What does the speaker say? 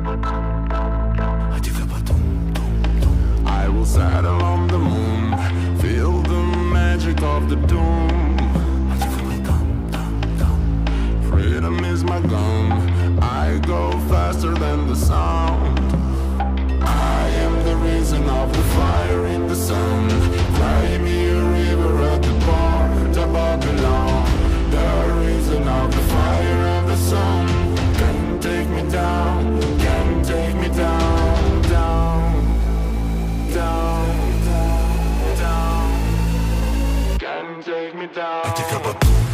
I will settle on the moon, feel the magic of the doom. Freedom is my gun, I go faster than the sun. take me down.